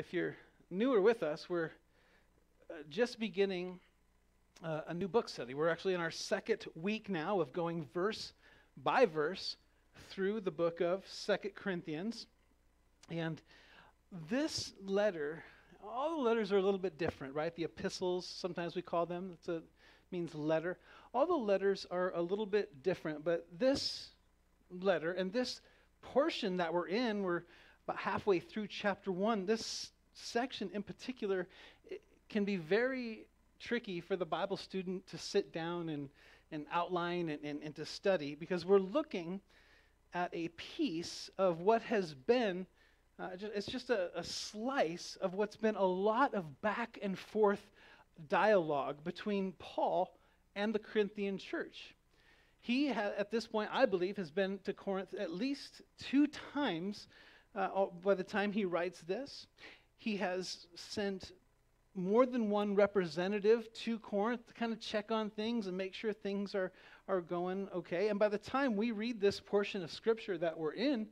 If you're newer with us, we're uh, just beginning uh, a new book study. We're actually in our second week now of going verse by verse through the book of Second Corinthians. And this letter, all the letters are a little bit different, right? The epistles, sometimes we call them, it means letter. All the letters are a little bit different, but this letter and this portion that we're in, we're about halfway through chapter one. This section in particular can be very tricky for the Bible student to sit down and, and outline and, and, and to study because we're looking at a piece of what has been, uh, just, it's just a, a slice of what's been a lot of back and forth dialogue between Paul and the Corinthian church. He, ha- at this point, I believe, has been to Corinth at least two times uh, by the time he writes this. He has sent more than one representative to Corinth to kind of check on things and make sure things are, are going okay. And by the time we read this portion of Scripture that we're in,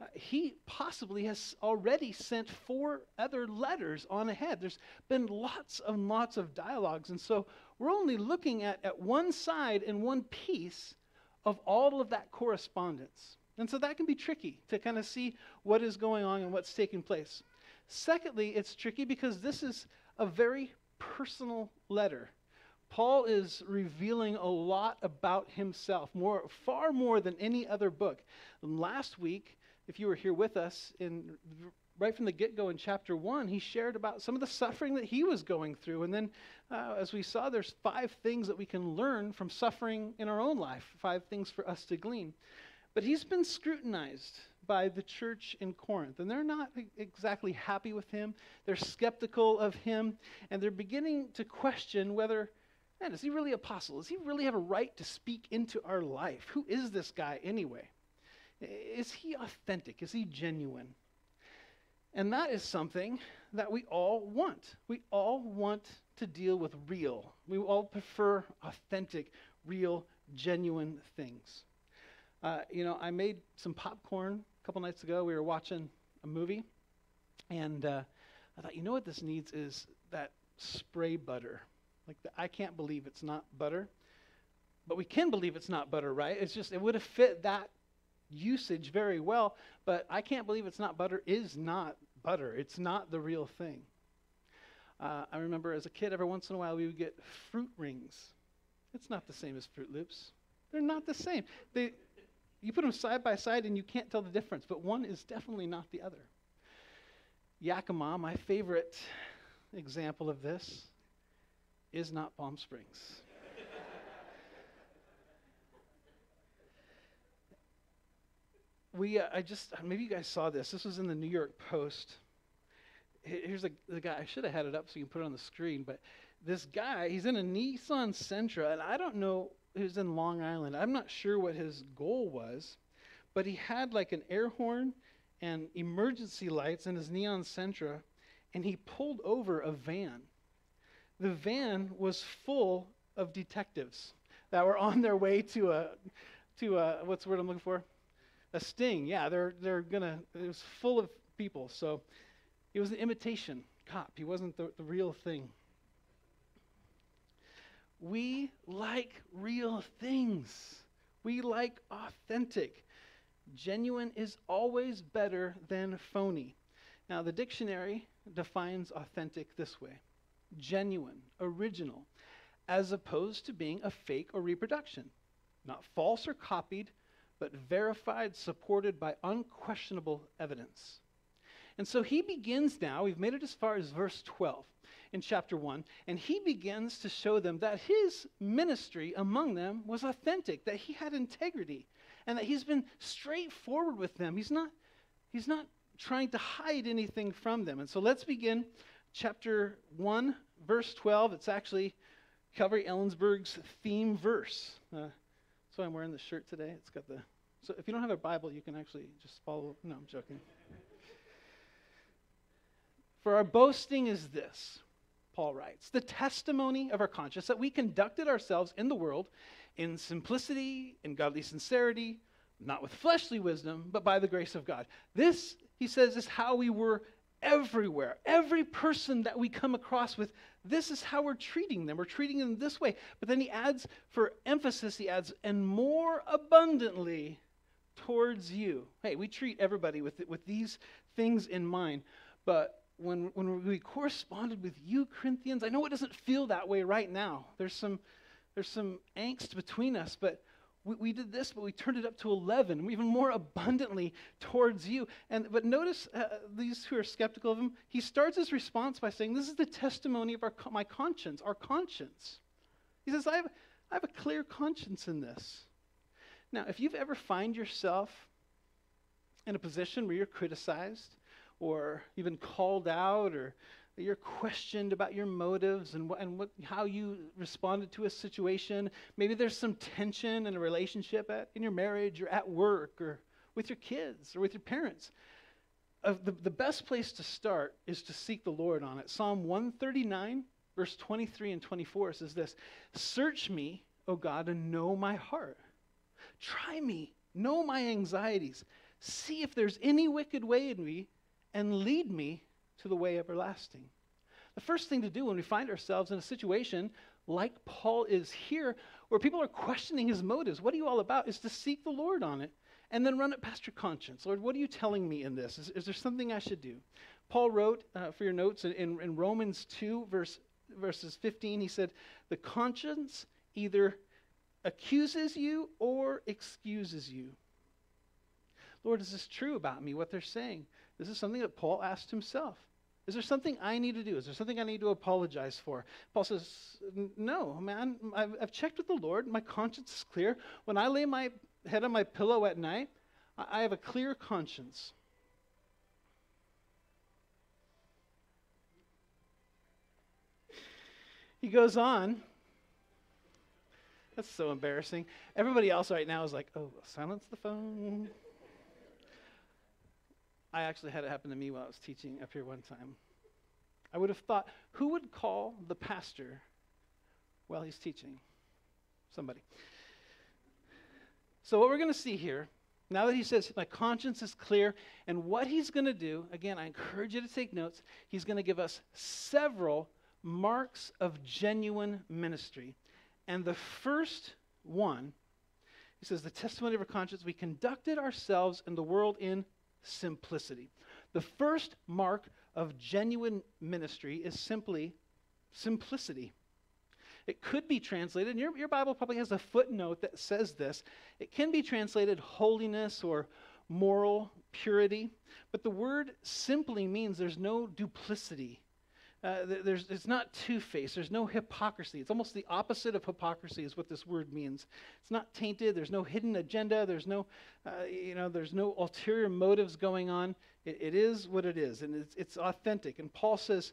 uh, he possibly has already sent four other letters on ahead. There's been lots and lots of dialogues. And so we're only looking at, at one side and one piece of all of that correspondence. And so that can be tricky to kind of see what is going on and what's taking place. Secondly, it's tricky because this is a very personal letter. Paul is revealing a lot about himself, more, far more than any other book. Last week, if you were here with us, in right from the get-go in chapter one, he shared about some of the suffering that he was going through, and then, uh, as we saw, there's five things that we can learn from suffering in our own life. Five things for us to glean. But he's been scrutinized by the church in Corinth, and they're not exactly happy with him. They're skeptical of him, and they're beginning to question whether, man, is he really apostle? Does he really have a right to speak into our life? Who is this guy anyway? Is he authentic? Is he genuine? And that is something that we all want. We all want to deal with real. We all prefer authentic, real, genuine things. Uh, you know, I made some popcorn a couple nights ago. We were watching a movie, and uh, I thought, you know what this needs is that spray butter. Like, the, I can't believe it's not butter, but we can believe it's not butter, right? It's just, it would have fit that usage very well, but I can't believe it's not butter is not butter. It's not the real thing. Uh, I remember as a kid, every once in a while, we would get fruit rings. It's not the same as Froot Loops. They're not the same. They, you put them side by side and you can't tell the difference, but one is definitely not the other. Yakima, my favorite example of this, is not Palm Springs. we, uh, I just, maybe you guys saw this. This was in the New York Post. Here's a, the guy, I should have had it up so you can put it on the screen, but this guy, he's in a Nissan Sentra, and I don't know was in Long Island. I'm not sure what his goal was, but he had like an air horn and emergency lights in his neon Sentra, and he pulled over a van. The van was full of detectives that were on their way to a to a what's the word I'm looking for? A sting. Yeah, they're they're gonna. It was full of people. So it was an imitation cop. He wasn't the, the real thing. We like real things. We like authentic. Genuine is always better than phony. Now, the dictionary defines authentic this way genuine, original, as opposed to being a fake or reproduction. Not false or copied, but verified, supported by unquestionable evidence. And so he begins now, we've made it as far as verse 12 in chapter 1, and he begins to show them that his ministry among them was authentic, that he had integrity, and that he's been straightforward with them. He's not, he's not trying to hide anything from them. And so let's begin chapter 1, verse 12. It's actually Calvary Ellensburg's theme verse. Uh, so I'm wearing the shirt today. It's got the. So if you don't have a Bible, you can actually just follow. No, I'm joking. For our boasting is this Paul writes, the testimony of our conscience that we conducted ourselves in the world in simplicity, in godly sincerity, not with fleshly wisdom, but by the grace of God. This, he says, is how we were everywhere. Every person that we come across with, this is how we're treating them. We're treating them this way. But then he adds, for emphasis, he adds, and more abundantly towards you. Hey, we treat everybody with, with these things in mind. But when, when we corresponded with you, Corinthians, I know it doesn't feel that way right now. There's some, there's some angst between us, but we, we did this, but we turned it up to 11, even more abundantly towards you. And But notice uh, these who are skeptical of him, he starts his response by saying, This is the testimony of our, my conscience, our conscience. He says, I have, I have a clear conscience in this. Now, if you've ever find yourself in a position where you're criticized or been called out or you're questioned about your motives and, what, and what, how you responded to a situation. Maybe there's some tension in a relationship at, in your marriage or at work or with your kids or with your parents. Uh, the, the best place to start is to seek the Lord on it. Psalm 139, verse 23 and 24 says this Search me, O God, and know my heart. Try me, know my anxieties. See if there's any wicked way in me, and lead me to the way everlasting. The first thing to do when we find ourselves in a situation like Paul is here, where people are questioning his motives, what are you all about, is to seek the Lord on it and then run it past your conscience. Lord, what are you telling me in this? Is, is there something I should do? Paul wrote uh, for your notes in, in, in Romans 2, verse, verses 15, he said, The conscience either accuses you or excuses you. Lord, is this true about me, what they're saying? This is something that Paul asked himself. Is there something I need to do? Is there something I need to apologize for? Paul says, No, man. I've, I've checked with the Lord. My conscience is clear. When I lay my head on my pillow at night, I, I have a clear conscience. He goes on. That's so embarrassing. Everybody else right now is like, oh, silence the phone. I actually had it happen to me while I was teaching up here one time. I would have thought, who would call the pastor while he's teaching? Somebody. So, what we're going to see here, now that he says, My conscience is clear, and what he's going to do, again, I encourage you to take notes, he's going to give us several marks of genuine ministry. And the first one, he says, The testimony of our conscience, we conducted ourselves in the world in simplicity. The first mark of genuine ministry is simply simplicity. It could be translated, and your, your Bible probably has a footnote that says this. It can be translated holiness or moral purity, but the word simply means there's no duplicity uh, there's, it's not two faced. There's no hypocrisy. It's almost the opposite of hypocrisy, is what this word means. It's not tainted. There's no hidden agenda. There's no, uh, you know, there's no ulterior motives going on. it, it is what it is, and it's, it's authentic. And Paul says,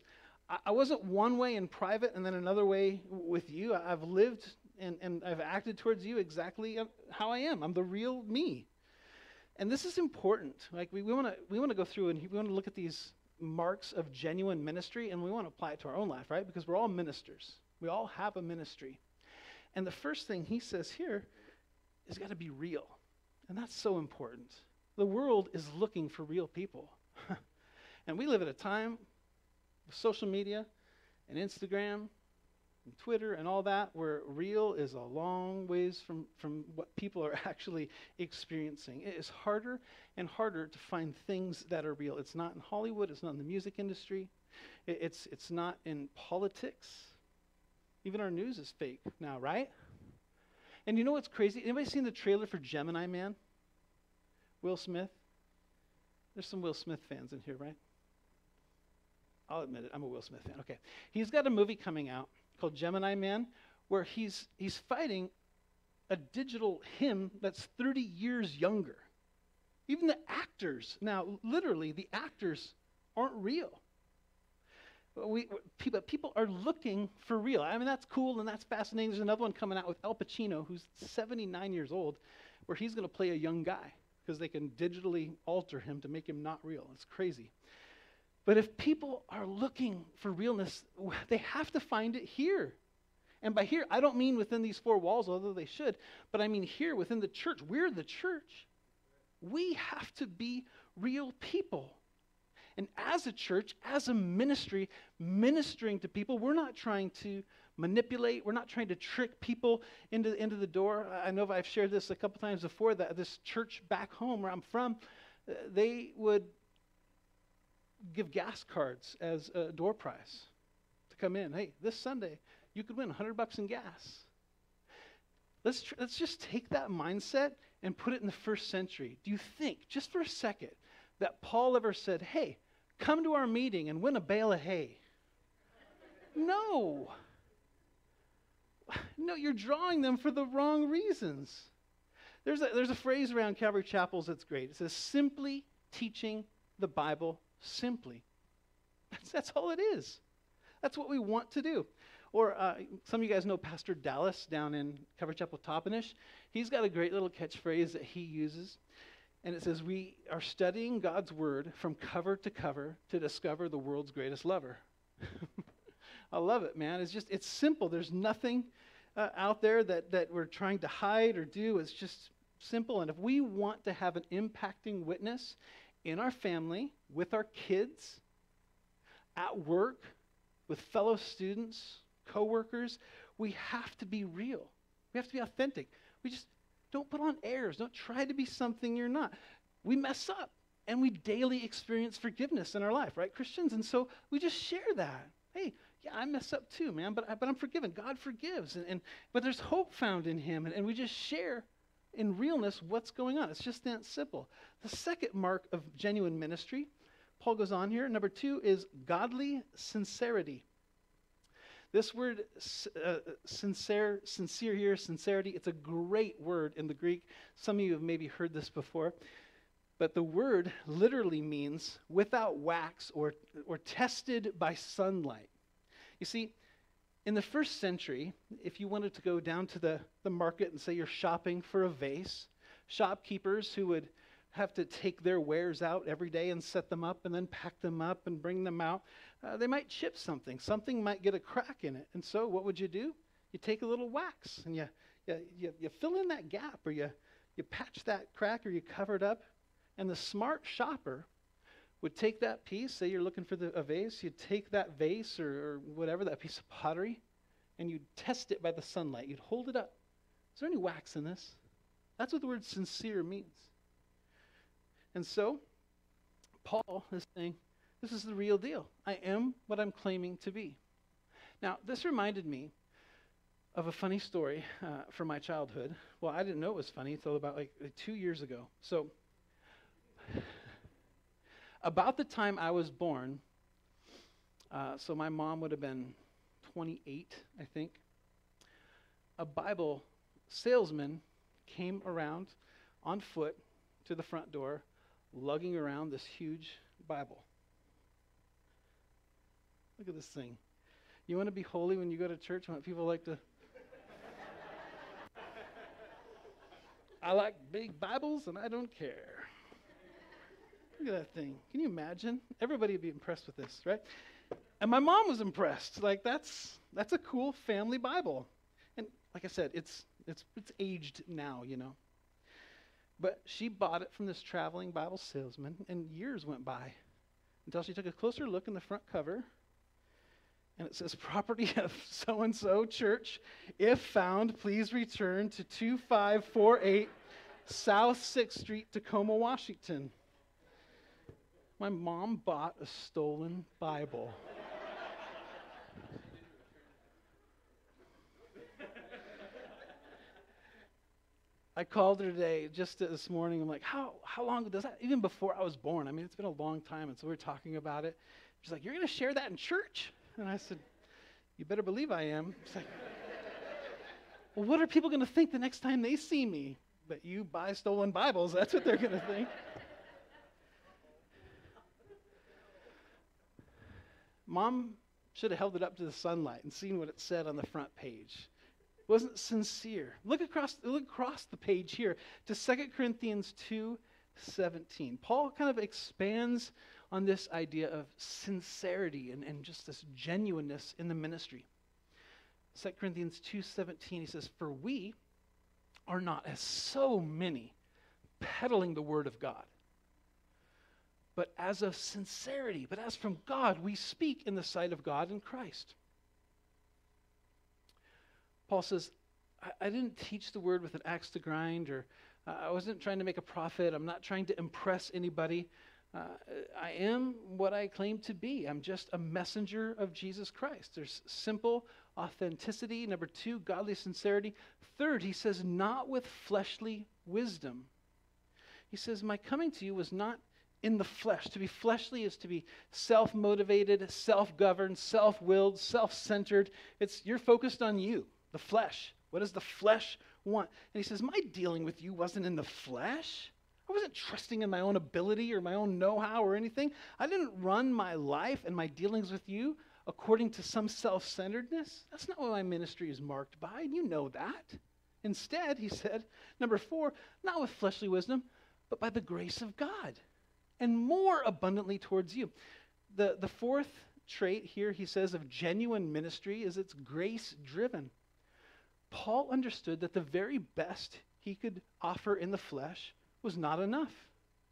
I, I, wasn't one way in private and then another way with you. I, I've lived and, and I've acted towards you exactly how I am. I'm the real me. And this is important. Like we, we want to we want to go through and we want to look at these marks of genuine ministry, and we want to apply it to our own life, right? Because we're all ministers. We all have a ministry. And the first thing he says here is got to be real. And that's so important. The world is looking for real people. and we live at a time with social media and Instagram and Twitter and all that, where real is a long ways from, from what people are actually experiencing. It is harder and harder to find things that are real. It's not in Hollywood, it's not in the music industry, it, it's, it's not in politics. Even our news is fake now, right? And you know what's crazy? Anybody seen the trailer for Gemini Man? Will Smith? There's some Will Smith fans in here, right? I'll admit it, I'm a Will Smith fan. Okay. He's got a movie coming out called Gemini Man, where he's, he's fighting a digital him that's 30 years younger. Even the actors, now, literally, the actors aren't real. We, people, people are looking for real. I mean, that's cool and that's fascinating. There's another one coming out with Al Pacino, who's 79 years old, where he's going to play a young guy because they can digitally alter him to make him not real. It's crazy. But if people are looking for realness, they have to find it here. And by here, I don't mean within these four walls, although they should, but I mean here within the church. We're the church. We have to be real people. And as a church, as a ministry, ministering to people, we're not trying to manipulate. We're not trying to trick people into, into the door. I know I've shared this a couple times before that this church back home where I'm from, uh, they would give gas cards as a door prize to come in. Hey, this Sunday, you could win 100 bucks in gas. Let's, tr- let's just take that mindset and put it in the first century. Do you think, just for a second, that Paul ever said, hey, come to our meeting and win a bale of hay? no. No, you're drawing them for the wrong reasons. There's a, there's a phrase around Calvary Chapels that's great. It says, simply teaching the Bible simply. That's, that's all it is. That's what we want to do. Or uh, some of you guys know Pastor Dallas down in Calvary Chapel Toppenish. He's got a great little catchphrase that he uses. And it says, We are studying God's word from cover to cover to discover the world's greatest lover. I love it, man. It's just, it's simple. There's nothing uh, out there that, that we're trying to hide or do. It's just simple. And if we want to have an impacting witness in our family, with our kids, at work, with fellow students, coworkers, we have to be real. We have to be authentic. We just don't put on airs. Don't try to be something you're not. We mess up and we daily experience forgiveness in our life, right, Christians? And so we just share that. Hey, yeah, I mess up too, man, but, I, but I'm forgiven. God forgives. And, and, but there's hope found in Him. And, and we just share in realness what's going on. It's just that simple. The second mark of genuine ministry, Paul goes on here. Number two is godly sincerity. This word, uh, sincere, sincere here, sincerity, it's a great word in the Greek. Some of you have maybe heard this before. But the word literally means without wax or, or tested by sunlight. You see, in the first century, if you wanted to go down to the, the market and say you're shopping for a vase, shopkeepers who would have to take their wares out every day and set them up and then pack them up and bring them out, uh, they might chip something. Something might get a crack in it. And so what would you do? You take a little wax and you, you, you, you fill in that gap or you, you patch that crack or you cover it up. And the smart shopper would take that piece, say you're looking for the, a vase, you'd take that vase or, or whatever, that piece of pottery, and you'd test it by the sunlight. You'd hold it up. Is there any wax in this? That's what the word sincere means. And so, Paul is saying, this is the real deal. I am what I'm claiming to be. Now, this reminded me of a funny story uh, from my childhood. Well, I didn't know it was funny until about like, like two years ago. So, about the time I was born, uh, so my mom would have been 28, I think, a Bible salesman came around on foot to the front door, lugging around this huge Bible. Look at this thing. You want to be holy when you go to church? Want people like to. I like big Bibles and I don't care. Look at that thing. Can you imagine? Everybody would be impressed with this, right? And my mom was impressed. Like that's that's a cool family Bible. And like I said, it's it's it's aged now, you know. But she bought it from this traveling Bible salesman, and years went by until she took a closer look in the front cover. And it says, Property of so and so church. If found, please return to 2548 South 6th Street, Tacoma, Washington. My mom bought a stolen Bible. I called her today, just this morning. I'm like, how, how long does that, even before I was born? I mean, it's been a long time. And so we are talking about it. She's like, You're going to share that in church? And I said, You better believe I am. She's like, Well, what are people going to think the next time they see me? That you buy stolen Bibles. That's what they're going to think. Mom should have held it up to the sunlight and seen what it said on the front page. It wasn't sincere. Look across, look across the page here to 2 Corinthians 2 17. Paul kind of expands on this idea of sincerity and, and just this genuineness in the ministry. 2 Corinthians 2:17 he says for we are not as so many peddling the word of God but as of sincerity, but as from God, we speak in the sight of God in Christ. Paul says, I, I didn't teach the word with an axe to grind, or uh, I wasn't trying to make a profit. I'm not trying to impress anybody. Uh, I am what I claim to be. I'm just a messenger of Jesus Christ. There's simple authenticity. Number two, godly sincerity. Third, he says, not with fleshly wisdom. He says, My coming to you was not in the flesh. To be fleshly is to be self motivated, self governed, self willed, self centered. It's you're focused on you, the flesh. What does the flesh want? And he says, My dealing with you wasn't in the flesh. I wasn't trusting in my own ability or my own know how or anything. I didn't run my life and my dealings with you according to some self centeredness. That's not what my ministry is marked by, and you know that. Instead, he said, number four, not with fleshly wisdom, but by the grace of God, and more abundantly towards you. The, the fourth trait here, he says, of genuine ministry is it's grace driven. Paul understood that the very best he could offer in the flesh was not enough,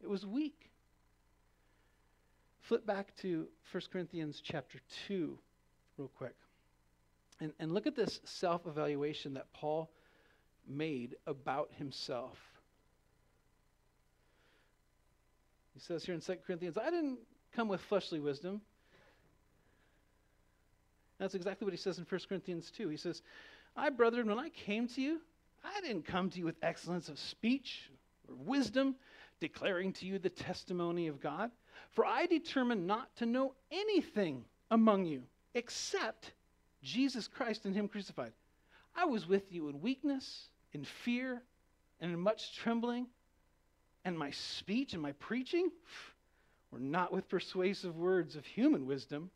it was weak. Flip back to 1 Corinthians chapter 2, real quick. And, and look at this self evaluation that Paul made about himself. He says here in 2 Corinthians, I didn't come with fleshly wisdom. That's exactly what he says in 1 Corinthians 2. He says, I, brethren, when I came to you, I didn't come to you with excellence of speech or wisdom, declaring to you the testimony of God. For I determined not to know anything among you except Jesus Christ and Him crucified. I was with you in weakness, in fear, and in much trembling. And my speech and my preaching were not with persuasive words of human wisdom,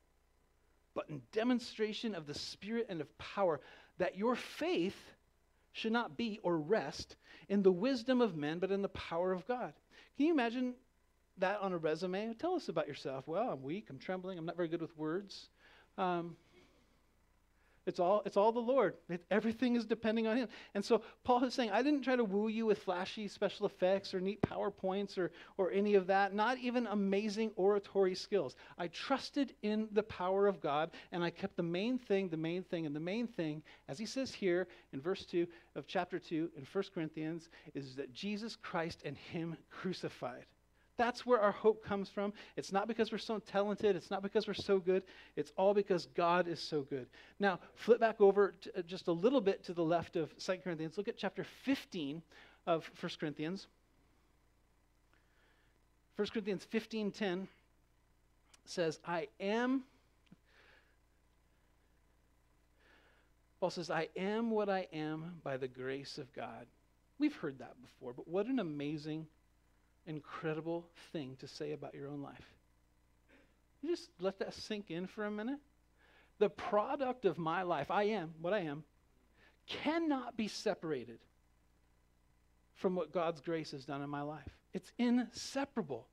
but in demonstration of the Spirit and of power, that your faith should not be or rest in the wisdom of men, but in the power of God. Can you imagine that on a resume? Tell us about yourself. Well, I'm weak, I'm trembling, I'm not very good with words. Um, it's all, it's all the Lord. It, everything is depending on Him. And so Paul is saying, I didn't try to woo you with flashy special effects or neat PowerPoints or, or any of that, not even amazing oratory skills. I trusted in the power of God, and I kept the main thing, the main thing, and the main thing, as he says here in verse 2 of chapter 2 in 1 Corinthians, is that Jesus Christ and Him crucified. That's where our hope comes from. It's not because we're so talented. It's not because we're so good. It's all because God is so good. Now, flip back over to, uh, just a little bit to the left of 2 Corinthians. Look at chapter 15 of 1 Corinthians. 1 Corinthians 15:10 says, "I am Paul says, I am what I am by the grace of God. We've heard that before, but what an amazing incredible thing to say about your own life. You just let that sink in for a minute. The product of my life, I am what I am, cannot be separated from what God's grace has done in my life. It's inseparable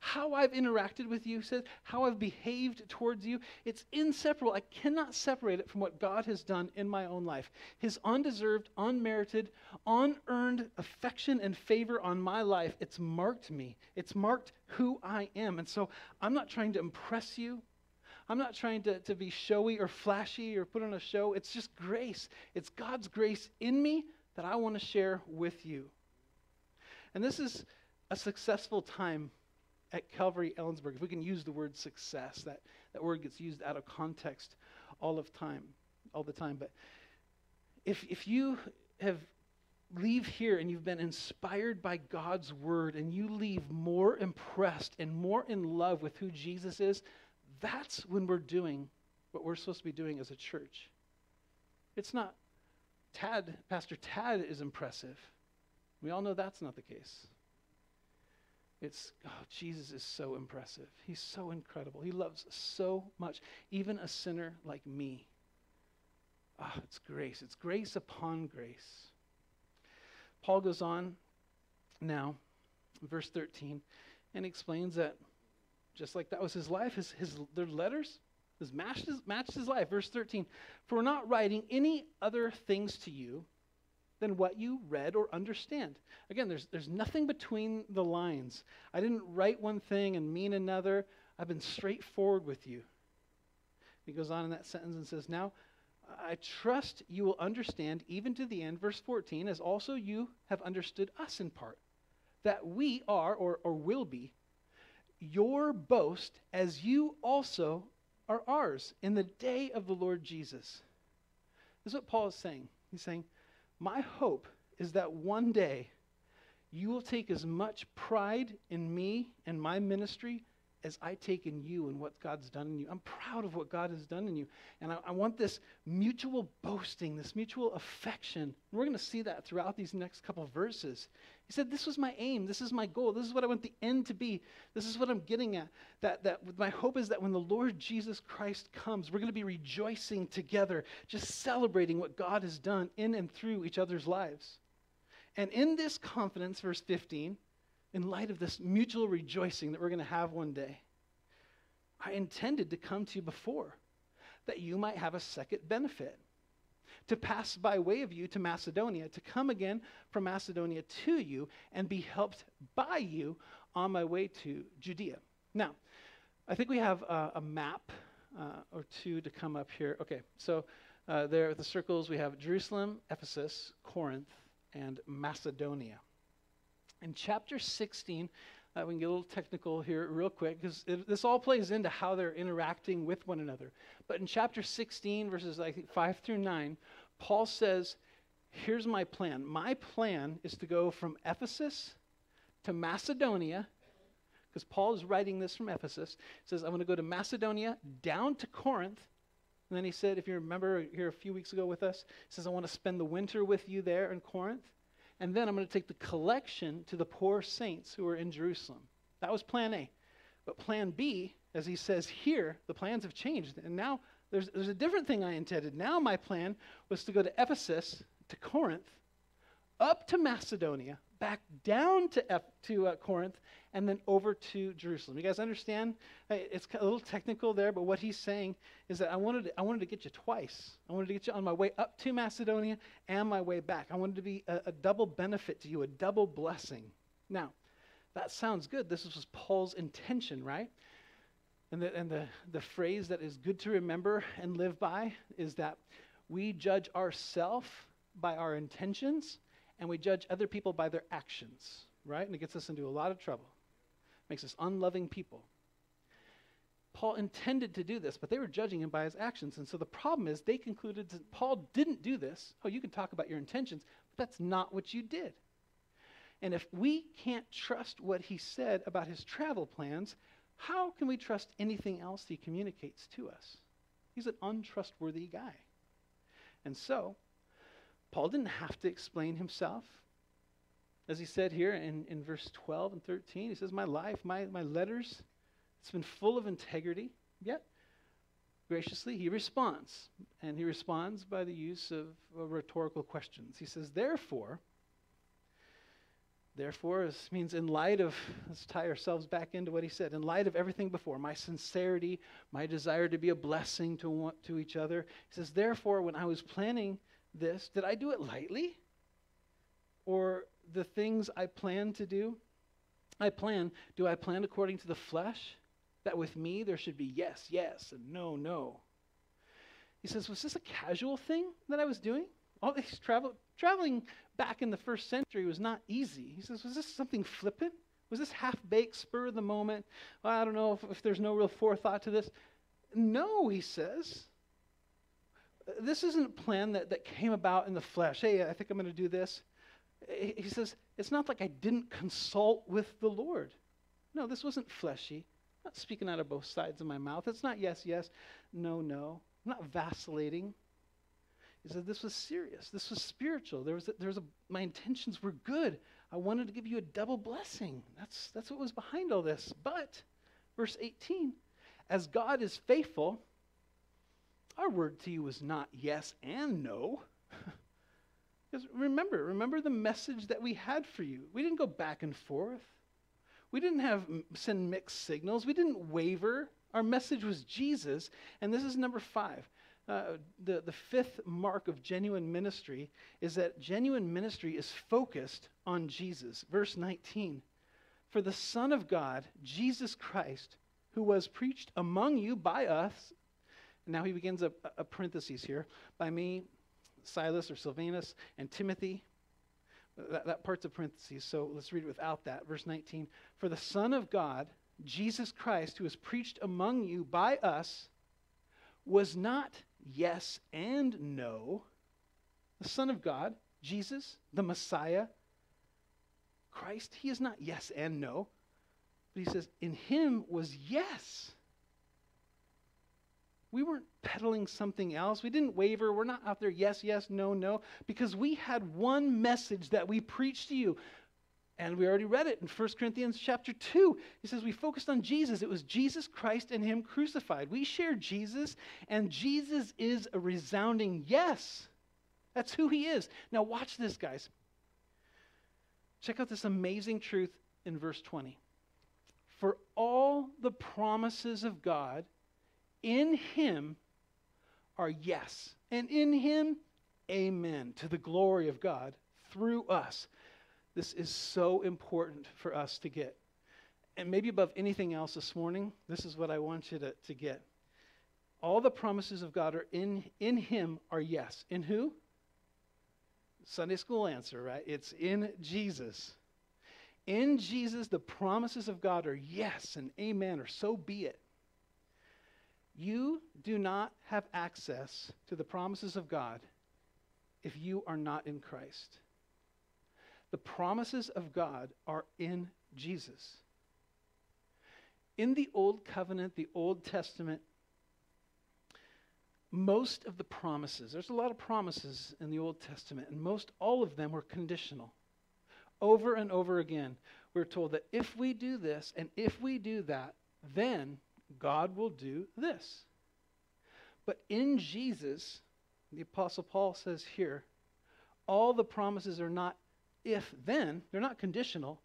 how I've interacted with you, said, how I've behaved towards you, it's inseparable. I cannot separate it from what God has done in my own life. His undeserved, unmerited, unearned affection and favor on my life, it's marked me. It's marked who I am. And so I'm not trying to impress you. I'm not trying to, to be showy or flashy or put on a show. It's just grace. It's God's grace in me that I want to share with you. And this is a successful time at Calvary Ellensburg, if we can use the word success, that, that word gets used out of context all of time, all the time. But if if you have leave here and you've been inspired by God's word and you leave more impressed and more in love with who Jesus is, that's when we're doing what we're supposed to be doing as a church. It's not Tadd, Pastor Tadd is impressive. We all know that's not the case. It's, oh, Jesus is so impressive. He's so incredible. He loves so much, even a sinner like me. Ah, oh, it's grace. It's grace upon grace. Paul goes on now, verse 13, and explains that just like that was his life, his, his their letters, his matched his, matched his life. Verse 13, for we're not writing any other things to you than what you read or understand. Again, there's, there's nothing between the lines. I didn't write one thing and mean another. I've been straightforward with you. He goes on in that sentence and says, Now, I trust you will understand even to the end, verse 14, as also you have understood us in part, that we are, or, or will be, your boast as you also are ours in the day of the Lord Jesus. This is what Paul is saying. He's saying, My hope is that one day you will take as much pride in me and my ministry as I take in you and what God's done in you. I'm proud of what God has done in you. And I, I want this mutual boasting, this mutual affection. We're going to see that throughout these next couple verses. He said, This was my aim. This is my goal. This is what I want the end to be. This is what I'm getting at. That, that my hope is that when the Lord Jesus Christ comes, we're going to be rejoicing together, just celebrating what God has done in and through each other's lives. And in this confidence, verse 15, in light of this mutual rejoicing that we're going to have one day, I intended to come to you before that you might have a second benefit. To pass by way of you to Macedonia, to come again from Macedonia to you and be helped by you on my way to Judea. Now, I think we have a, a map uh, or two to come up here. Okay, so uh, there, the circles, we have Jerusalem, Ephesus, Corinth, and Macedonia. In chapter 16, uh, we can get a little technical here real quick because this all plays into how they're interacting with one another. But in chapter 16, verses I think 5 through 9, Paul says, Here's my plan. My plan is to go from Ephesus to Macedonia, because Paul is writing this from Ephesus. He says, I'm going to go to Macedonia, down to Corinth. And then he said, if you remember here a few weeks ago with us, he says, I want to spend the winter with you there in Corinth. And then I'm going to take the collection to the poor saints who are in Jerusalem. That was plan A. But plan B, as he says here, the plans have changed. And now there's, there's a different thing I intended. Now my plan was to go to Ephesus, to Corinth, up to Macedonia, back down to, Ep- to uh, Corinth, and then over to Jerusalem. You guys understand? It's a little technical there, but what he's saying is that I wanted, to, I wanted to get you twice. I wanted to get you on my way up to Macedonia and my way back. I wanted to be a, a double benefit to you, a double blessing. Now, that sounds good. This was Paul's intention, right? And, the, and the, the phrase that is good to remember and live by is that we judge ourselves by our intentions and we judge other people by their actions, right? And it gets us into a lot of trouble, makes us unloving people. Paul intended to do this, but they were judging him by his actions. And so the problem is they concluded that Paul didn't do this. Oh, you can talk about your intentions, but that's not what you did. And if we can't trust what he said about his travel plans, how can we trust anything else he communicates to us? He's an untrustworthy guy. And so, Paul didn't have to explain himself. As he said here in, in verse 12 and 13, he says, My life, my, my letters, it's been full of integrity. Yet, graciously, he responds. And he responds by the use of uh, rhetorical questions. He says, Therefore, Therefore, this means in light of, let's tie ourselves back into what he said, in light of everything before, my sincerity, my desire to be a blessing to, to each other. He says, therefore, when I was planning this, did I do it lightly? Or the things I plan to do? I plan, do I plan according to the flesh? That with me there should be yes, yes, and no, no. He says, was this a casual thing that I was doing? All these travel, traveling back in the first century was not easy. He says, Was this something flippant? Was this half baked, spur of the moment? Well, I don't know if, if there's no real forethought to this. No, he says. This isn't a plan that, that came about in the flesh. Hey, I think I'm going to do this. He says, It's not like I didn't consult with the Lord. No, this wasn't fleshy. I'm not speaking out of both sides of my mouth. It's not yes, yes, no, no. I'm not vacillating. He said, This was serious. This was spiritual. There was, a, there was a, my intentions were good. I wanted to give you a double blessing. That's, that's what was behind all this. But, verse 18, as God is faithful, our word to you was not yes and no. because remember, remember the message that we had for you. We didn't go back and forth. We didn't have send mixed signals. We didn't waver. Our message was Jesus. And this is number five uh, the, the fifth mark of genuine ministry is that genuine ministry is focused on Jesus. Verse 19 For the Son of God, Jesus Christ, who was preached among you by us, now he begins a, a parenthesis here, by me, Silas or Silvanus, and Timothy. That, that part's a parenthesis, so let's read it without that. Verse 19 For the Son of God, Jesus Christ, who was preached among you by us, was not yes and no. The Son of God, Jesus, the Messiah, Christ, he is not yes and no. But he says, in him was yes. We weren't peddling something else. We didn't waver. We're not out there, yes, yes, no, no, because we had one message that we preached to you. And we already read it in 1 Corinthians chapter 2. He says we focused on Jesus. It was Jesus Christ and Him crucified. We share Jesus, and Jesus is a resounding yes. That's who He is. Now, watch this, guys. Check out this amazing truth in verse 20. For all the promises of God in Him are yes, and in Him, amen, to the glory of God through us. This is so important for us to get. And maybe above anything else this morning, this is what I want you to, to get. All the promises of God are in, in Him are yes. In who? Sunday school answer, right? It's in Jesus. In Jesus, the promises of God are yes and amen, or so be it. You do not have access to the promises of God if you are not in Christ. The promises of God are in Jesus. In the Old Covenant, the Old Testament, most of the promises, there's a lot of promises in the Old Testament, and most all of them were conditional. Over and over again, we're told that if we do this and if we do that, then God will do this. But in Jesus, the Apostle Paul says here, all the promises are not if then, they're not conditional,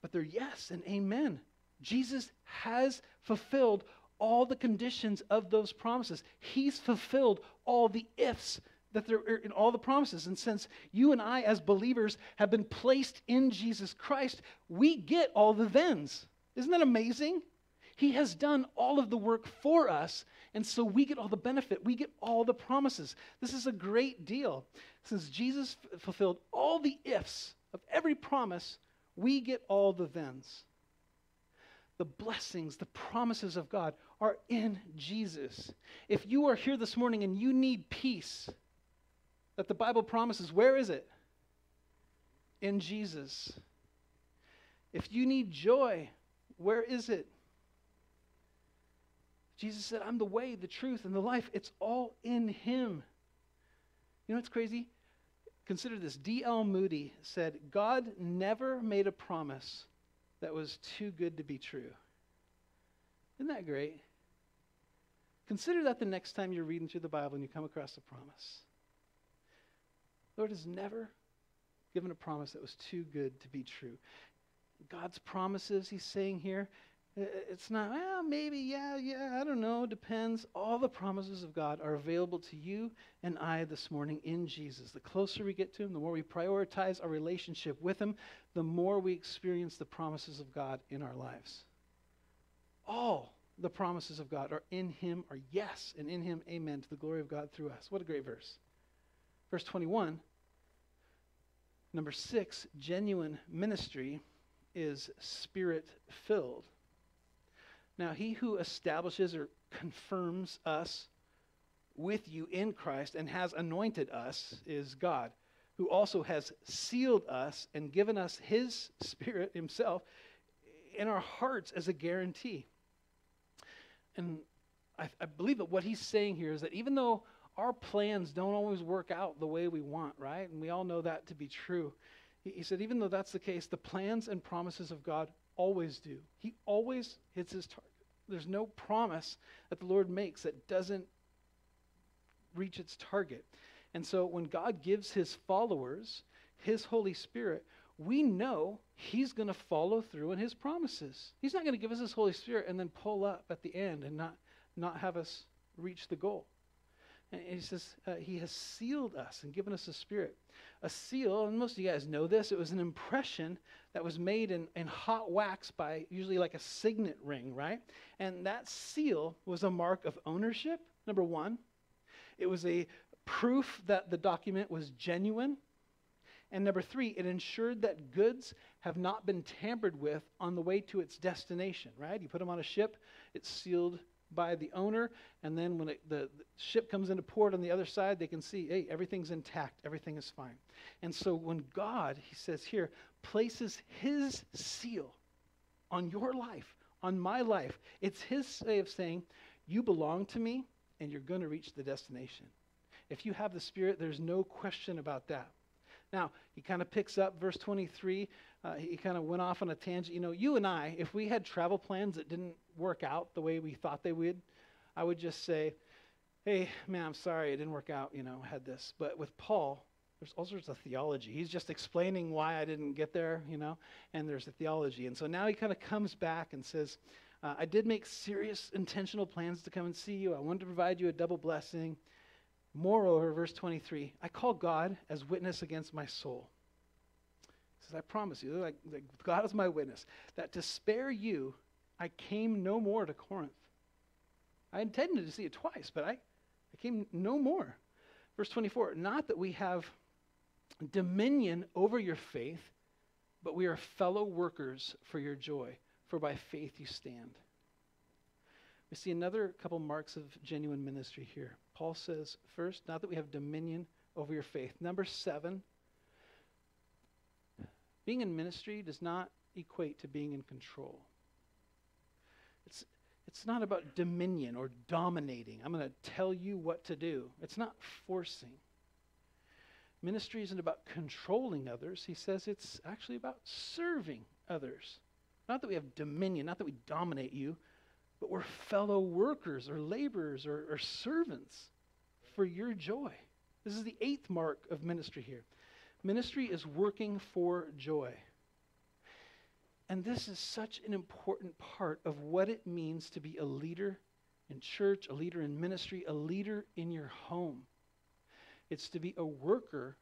but they're yes and amen. Jesus has fulfilled all the conditions of those promises. He's fulfilled all the ifs that there are in all the promises. And since you and I, as believers, have been placed in Jesus Christ, we get all the thens. Isn't that amazing? He has done all of the work for us, and so we get all the benefit. We get all the promises. This is a great deal. Since Jesus f- fulfilled all the ifs of every promise, we get all the thens. The blessings, the promises of God are in Jesus. If you are here this morning and you need peace that the Bible promises, where is it? In Jesus. If you need joy, where is it? Jesus said, I'm the way, the truth, and the life. It's all in Him. You know what's crazy? Consider this. D.L. Moody said, God never made a promise that was too good to be true. Isn't that great? Consider that the next time you're reading through the Bible and you come across a promise. Lord has never given a promise that was too good to be true. God's promises, he's saying here, it's not, well, maybe, yeah, yeah, I don't know, depends. All the promises of God are available to you and I this morning in Jesus. The closer we get to Him, the more we prioritize our relationship with Him, the more we experience the promises of God in our lives. All the promises of God are in Him, are yes, and in Him, amen, to the glory of God through us. What a great verse. Verse 21, number six, genuine ministry is spirit filled. Now, he who establishes or confirms us with you in Christ and has anointed us is God, who also has sealed us and given us his Spirit himself in our hearts as a guarantee. And I, I believe that what he's saying here is that even though our plans don't always work out the way we want, right? And we all know that to be true. He, he said, even though that's the case, the plans and promises of God always do. He always hits his target. There's no promise that the Lord makes that doesn't reach its target. And so when God gives his followers his Holy Spirit, we know he's going to follow through on his promises. He's not going to give us his Holy Spirit and then pull up at the end and not, not have us reach the goal. And he says, uh, He has sealed us and given us a spirit. A seal, and most of you guys know this, it was an impression that was made in, in hot wax by usually like a signet ring, right? And that seal was a mark of ownership, number one. It was a proof that the document was genuine. And number three, it ensured that goods have not been tampered with on the way to its destination, right? You put them on a ship, it's sealed by the owner, and then when it, the, the, ship comes into port on the other side, they can see, hey, everything's intact, everything is fine. And so when God, he says here, places his seal on your life, on my life, it's his way of saying, you belong to me, and you're going to reach the destination. If you have the Spirit, there's no question about that. Now, he kind of picks up verse 23. Uh, he kind of went off on a tangent. You know, you and I, if we had travel plans that didn't work out the way we thought they would, I would just say, hey, man, I'm sorry, it didn't work out, you know, had this. But with Paul, there's all sorts of theology. He's just explaining why I didn't get there, you know, and there's a theology. And so now he kind of comes back and says, uh, I did make serious intentional plans to come and see you. I wanted to provide you a double blessing. Moreover, verse 23, I call God as witness against my soul. Says, I promise you, like, like God is my witness, that to spare you, I came no more to Corinth. I intended to see it twice, but I, I came no more. Verse 24, not that we have dominion over your faith, but we are fellow workers for your joy, for by faith you stand. We see another couple marks of genuine ministry here. Paul says, first, not that we have dominion over your faith. Number seven, being in ministry does not equate to being in control. It's, it's not about dominion or dominating. I'm going to tell you what to do. It's not forcing. Ministry isn't about controlling others. He says it's actually about serving others. Not that we have dominion, not that we dominate you, but we're fellow workers or laborers or, or servants for your joy. This is the eighth mark of ministry here. Ministry is working for joy. And this is such an important part of what it means to be a leader in church, a leader in ministry, a leader in your home. It's to be a worker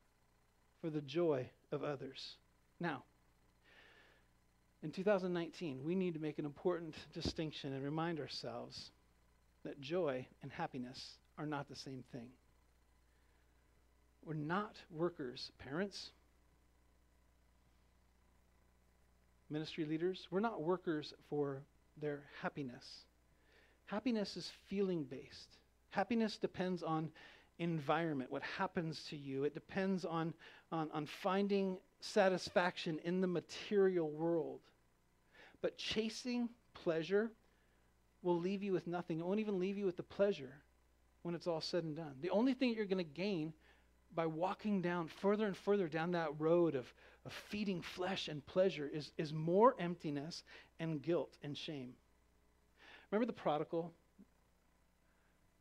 for the joy of others. Now, in 2019, we need to make an important distinction and remind ourselves that joy and happiness are not the same thing. We're not workers, parents, ministry leaders. We're not workers for their happiness. Happiness is feeling based. Happiness depends on environment, what happens to you. It depends on, on, on finding satisfaction in the material world. But chasing pleasure will leave you with nothing. It won't even leave you with the pleasure when it's all said and done. The only thing you're going to gain by walking down further and further down that road of, of feeding flesh and pleasure is, is more emptiness and guilt and shame. Remember the prodigal?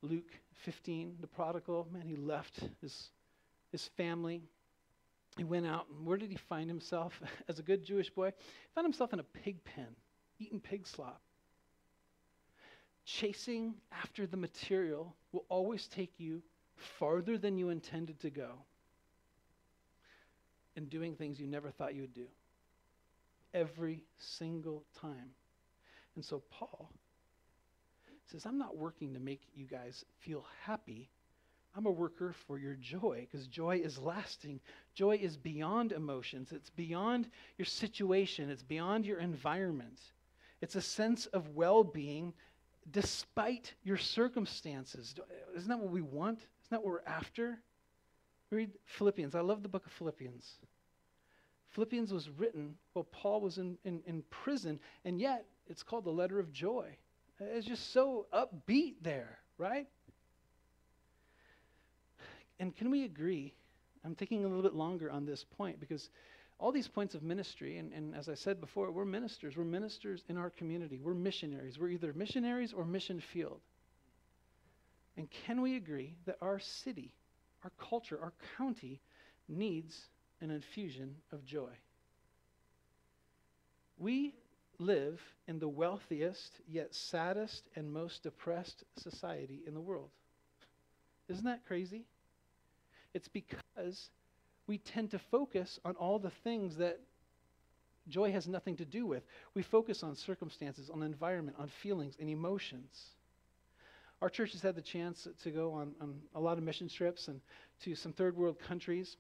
Luke 15, the prodigal, man, he left his, his family he went out, and where did he find himself as a good Jewish boy? He found himself in a pig pen, eating pig slop. Chasing after the material will always take you farther than you intended to go and doing things you never thought you would do. Every single time. And so Paul says, I'm not working to make you guys feel happy. I'm a worker for your joy because joy is lasting. Joy is beyond emotions, it's beyond your situation, it's beyond your environment. It's a sense of well being despite your circumstances. Isn't that what we want? Isn't that what we're after? Read Philippians. I love the book of Philippians. Philippians was written while Paul was in, in, in prison, and yet it's called the letter of joy. It's just so upbeat there, right? And can we agree? I'm taking a little bit longer on this point because all these points of ministry, and, and as I said before, we're ministers. We're ministers in our community. We're missionaries. We're either missionaries or mission field. And can we agree that our city, our culture, our county needs an infusion of joy? We live in the wealthiest, yet saddest, and most depressed society in the world. Isn't that crazy? It's because we tend to focus on all the things that joy has nothing to do with. We focus on circumstances, on environment, on feelings, and emotions. Our church has had the chance to go on, on a lot of mission trips and to some third world countries.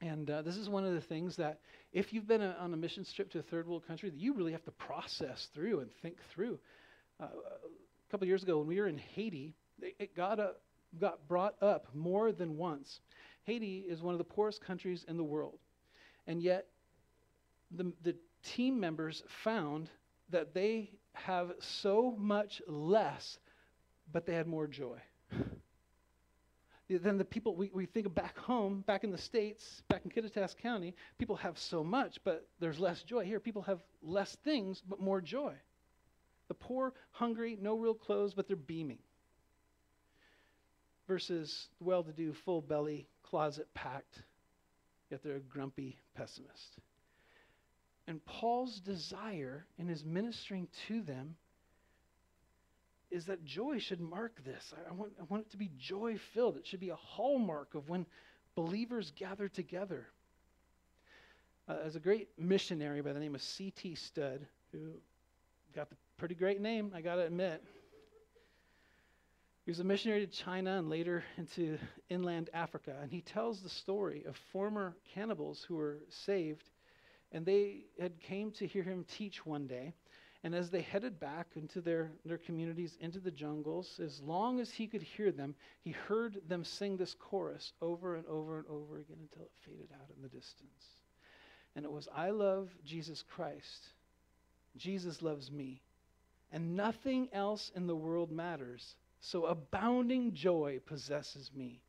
And uh, this is one of the things that, if you've been a, on a mission trip to a third world country, that you really have to process through and think through. Uh, a couple years ago, when we were in Haiti, it, it got, a, got brought up more than once. Haiti is one of the poorest countries in the world. And yet, the, the team members found that they have so much less, but they had more joy. than the people, we, we think of back home, back in the States, back in Kittitas County, people have so much, but there's less joy. Here, people have less things, but more joy. The poor, hungry, no real clothes, but they're beaming. Versus well to do, full belly, closet packed, yet they're a grumpy pessimist. And Paul's desire in his ministering to them is that joy should mark this. I, I, want, I want it to be joy filled. It should be a hallmark of when believers gather together. Uh, there's a great missionary by the name of C.T. Studd who got the pretty great name, I got to admit. He was a missionary to China and later into inland Africa. And he tells the story of former cannibals who were saved. And they had came to hear him teach one day. And as they headed back into their, their communities, into the jungles, as long as he could hear them, he heard them sing this chorus over and over and over again until it faded out in the distance. And it was, I love Jesus Christ. Jesus loves me. And nothing else in the world matters. So abounding joy possesses me.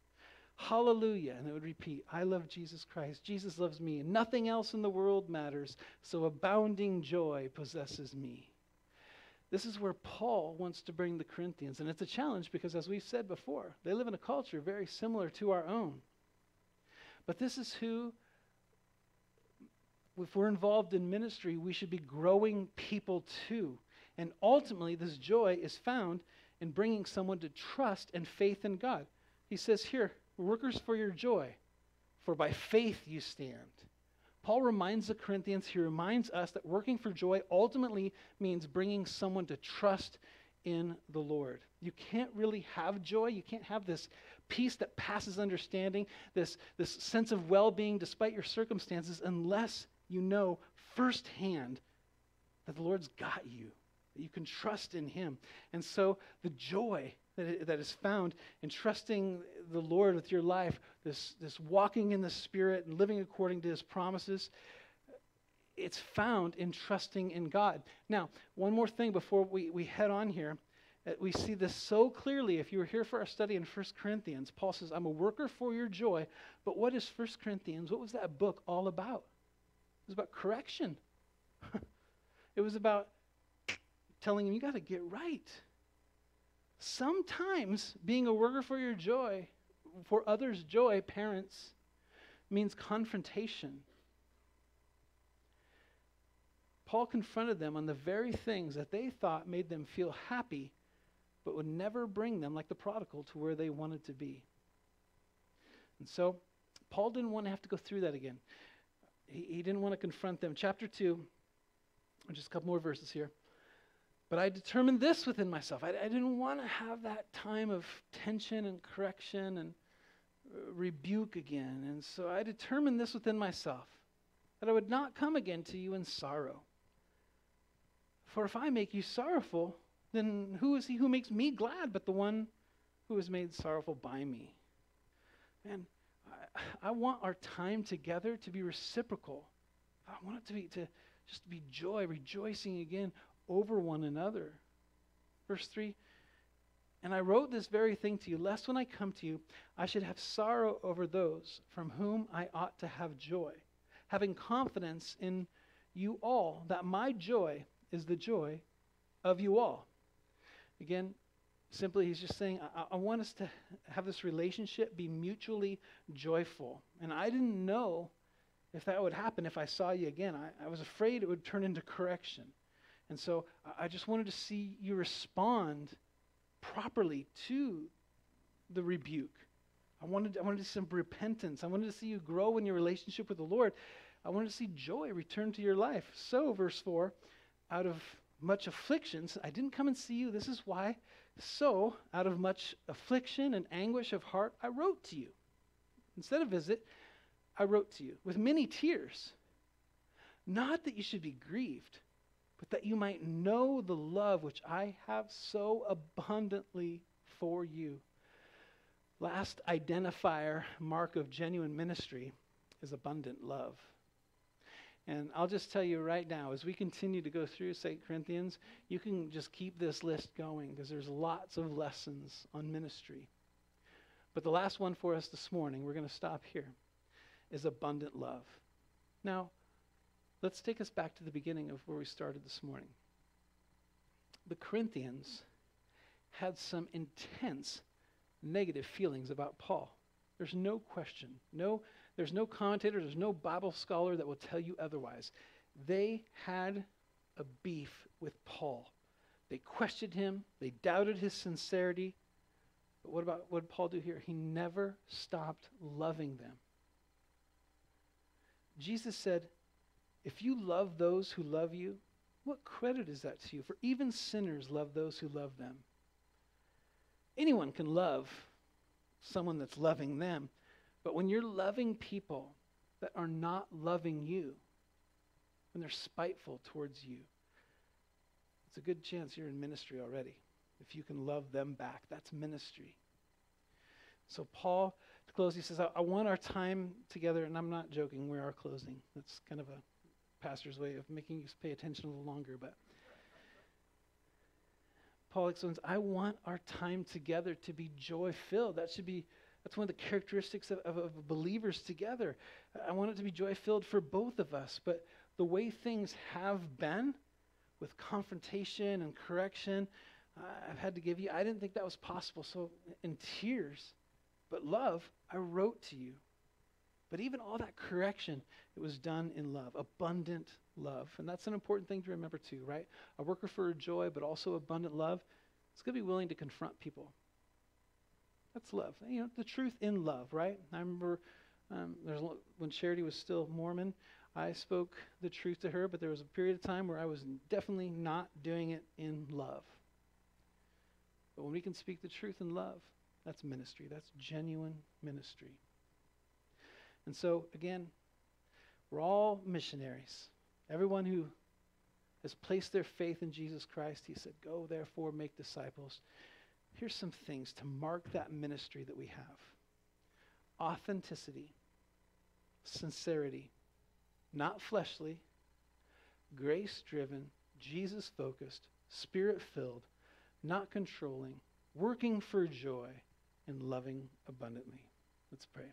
Hallelujah. And it would repeat, I love Jesus Christ. Jesus loves me. And nothing else in the world matters. So abounding joy possesses me. This is where Paul wants to bring the Corinthians. And it's a challenge because, as we've said before, they live in a culture very similar to our own. But this is who, if we're involved in ministry, we should be growing people to. And ultimately, this joy is found in bringing someone to trust and faith in God. He says here, workers for your joy, for by faith you stand. Paul reminds the Corinthians, he reminds us that working for joy ultimately means bringing someone to trust in the Lord. You can't really have joy. You can't have this peace that passes understanding, this, this sense of well being despite your circumstances, unless you know firsthand that the Lord's got you, that you can trust in Him. And so the joy that, that is found in trusting the Lord with your life, this, this walking in the Spirit and living according to His promises, it's found in trusting in God. Now, one more thing before we, we head on here. Uh, we see this so clearly. If you were here for our study in 1 Corinthians, Paul says, I'm a worker for your joy. But what is 1 Corinthians? What was that book all about? It was about correction. it was about telling him, you got to get right. Sometimes being a worker for your joy, for others' joy, parents, means confrontation. Paul confronted them on the very things that they thought made them feel happy, but would never bring them, like the prodigal, to where they wanted to be. And so, Paul didn't want to have to go through that again. He, he didn't want to confront them. Chapter 2, just a couple more verses here. But I determined this within myself. I, I didn't want to have that time of tension and correction and rebuke again. And so I determined this within myself that I would not come again to you in sorrow. For if I make you sorrowful, then who is he who makes me glad but the one who is made sorrowful by me? And I, I want our time together to be reciprocal. I want it to be to just be joy, rejoicing again over one another. Verse 3 And I wrote this very thing to you, lest when I come to you, I should have sorrow over those from whom I ought to have joy, having confidence in you all, that my joy is the joy of you all. Again, simply, he's just saying, I, I want us to have this relationship be mutually joyful. And I didn't know if that would happen if I saw you again. I, I was afraid it would turn into correction. And so I just wanted to see you respond properly to the rebuke. I wanted, I wanted to see some repentance. I wanted to see you grow in your relationship with the Lord. I wanted to see joy return to your life. So, verse 4, out of much afflictions, I didn't come and see you. This is why. So, out of much affliction and anguish of heart, I wrote to you. Instead of visit, I wrote to you with many tears. Not that you should be grieved, but that you might know the love which I have so abundantly for you. Last identifier, mark of genuine ministry, is abundant love. And I'll just tell you right now, as we continue to go through 2 Corinthians, you can just keep this list going because there's lots of lessons on ministry. But the last one for us this morning, we're going to stop here, is abundant love. Now, let's take us back to the beginning of where we started this morning. The Corinthians had some intense negative feelings about Paul. There's no question. No, there's no commentator, there's no Bible scholar that will tell you otherwise. They had a beef with Paul. They questioned him, they doubted his sincerity. But what about what did Paul do here? He never stopped loving them. Jesus said, If you love those who love you, what credit is that to you? For even sinners love those who love them. Anyone can love someone that's loving them. But when you're loving people that are not loving you, when they're spiteful towards you, it's a good chance you're in ministry already. If you can love them back, that's ministry. So, Paul, to close, he says, I, I want our time together, and I'm not joking, we are closing. That's kind of a pastor's way of making you pay attention a little longer, but Paul explains, I want our time together to be joy filled. That should be, that's one of the characteristics of, of, of believers together. I want it to be joy filled for both of us. But the way things have been with confrontation and correction, I've had to give you, I didn't think that was possible. So, in tears, but love, I wrote to you. But even all that correction, it was done in love, abundant love. And that's an important thing to remember too, right? A worker for joy, but also abundant love. It's going to be willing to confront people. That's love. You know, the truth in love, right? I remember um, there's when Charity was still Mormon, I spoke the truth to her, but there was a period of time where I was definitely not doing it in love. But when we can speak the truth in love, that's ministry. That's genuine ministry. And so, again, we're all missionaries. Everyone who has placed their faith in Jesus Christ, he said, Go therefore, make disciples. Here's some things to mark that ministry that we have authenticity, sincerity, not fleshly, grace driven, Jesus focused, spirit filled, not controlling, working for joy, and loving abundantly. Let's pray.